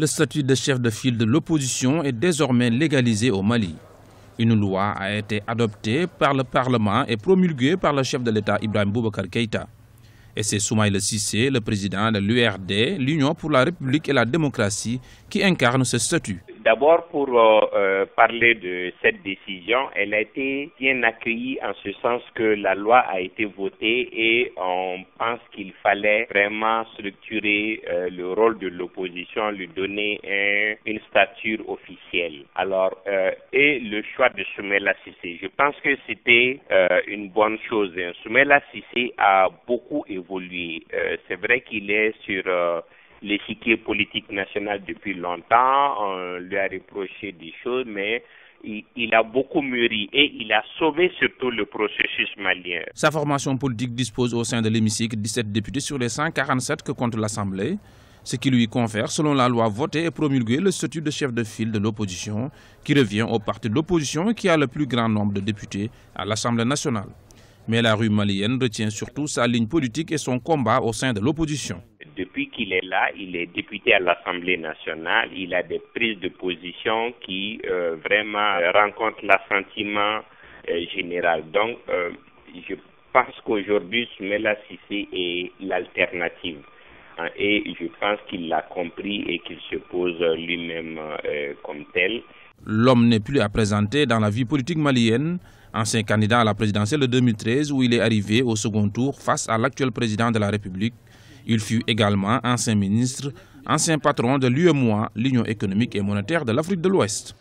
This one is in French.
Le statut de chef de file de l'opposition est désormais légalisé au Mali. Une loi a été adoptée par le Parlement et promulguée par le chef de l'État Ibrahim Boubacar Keïta. Et c'est Soumaïla Sissé, le président de l'URD, l'Union pour la République et la démocratie, qui incarne ce statut. D'abord, pour euh, euh, parler de cette décision, elle a été bien accueillie en ce sens que la loi a été votée et on pense qu'il fallait vraiment structurer euh, le rôle de l'opposition, lui donner un, une stature officielle. Alors, euh, et le choix de Soumela Sissé, je pense que c'était euh, une bonne chose. Soumela Sissé a beaucoup évolué. C'est vrai qu'il est sur l'échiquier politique national depuis longtemps. On lui a reproché des choses, mais il, a beaucoup mûri et il a sauvé surtout le processus malien. Sa formation politique dispose au sein de l'hémicycle 17 députés sur les 147 que compte l'Assemblée, ce qui lui confère, selon la loi votée et promulguée, le statut de chef de file de l'opposition, qui revient au parti de l'opposition qui a le plus grand nombre de députés à l'Assemblée nationale. Mais la rue malienne retient surtout sa ligne politique et son combat au sein de l'opposition depuis qu'il est là, il est député à l'Assemblée nationale, il a des prises de position qui euh, vraiment rencontrent l'assentiment euh, général. Donc, euh, je pense qu'aujourd'hui, Soumela Sissé est l'alternative. Hein, et je pense qu'il l'a compris et qu'il se pose lui-même comme tel. L'homme n'est plus à présenter dans la vie politique malienne. Ancien candidat à la présidentielle de 2013 où il est arrivé au second tour face à l'actuel président de la République, il fut également ancien ministre, ancien patron de l'UEMOA, l'Union économique et monétaire de l'Afrique de l'Ouest.